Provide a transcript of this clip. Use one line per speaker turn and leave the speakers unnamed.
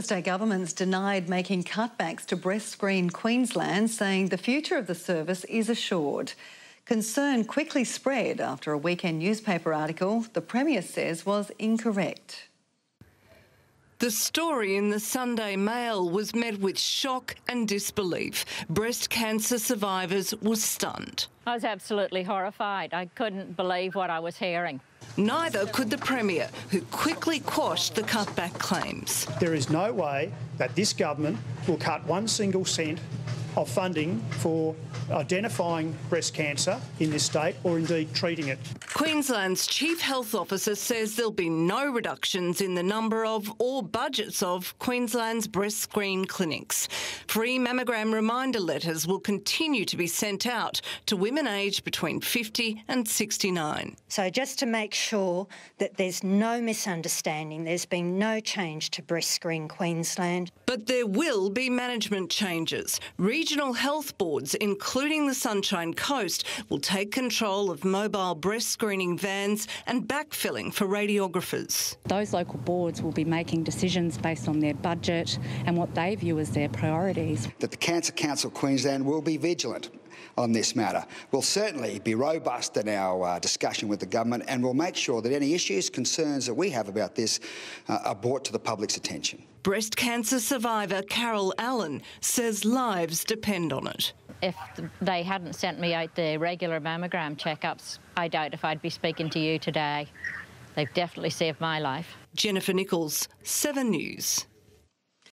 The state government's denied making cutbacks to breast screen Queensland, saying the future of the service is assured. Concern quickly spread after a weekend newspaper article the Premier says was incorrect.
The story in the Sunday Mail was met with shock and disbelief. Breast cancer survivors were stunned.
I was absolutely horrified. I couldn't believe what I was hearing.
Neither could the Premier, who quickly quashed the cutback claims.
There is no way that this government will cut one single cent of funding for identifying breast cancer in this state or indeed treating it.
Queensland's Chief Health Officer says there'll be no reductions in the number of or budgets of Queensland's breast screen clinics. Free mammogram reminder letters will continue to be sent out to women aged between 50 and 69.
So, just to make sure that there's no misunderstanding, there's been no change to Breast Screen Queensland.
But there will be management changes. Regional health boards, including the Sunshine Coast, will take control of mobile breast screening vans and backfilling for radiographers.
Those local boards will be making decisions based on their budget and what they view as their priorities.
That the Cancer Council Queensland will be vigilant on this matter. We'll certainly be robust in our uh, discussion with the government and we'll make sure that any issues, concerns that we have about this uh, are brought to the public's attention.
Breast cancer survivor Carol Allen says lives depend on it.
If they hadn't sent me out the regular mammogram checkups, I doubt if I'd be speaking to you today. They've definitely saved my life.
Jennifer Nichols, 7 News.